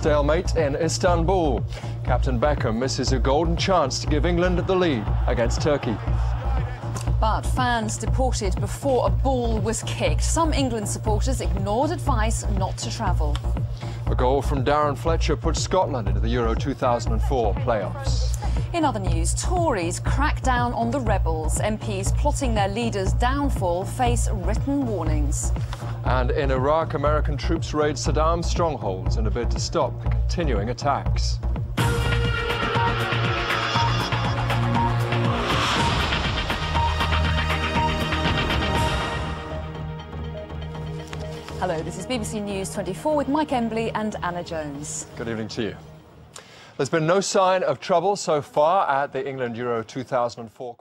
stalemate in Istanbul. Captain Beckham misses a golden chance to give England the lead against Turkey. But fans deported before a ball was kicked. Some England supporters ignored advice not to travel. A goal from Darren Fletcher put Scotland into the Euro 2004 playoffs. In other news, Tories crack down on the rebels. MPs plotting their leader's downfall face written warnings. And in Iraq, American troops raid Saddam's strongholds in a bid to stop the continuing attacks. Hello, this is BBC News 24 with Mike Embley and Anna Jones. Good evening to you. There's been no sign of trouble so far at the England Euro 2004.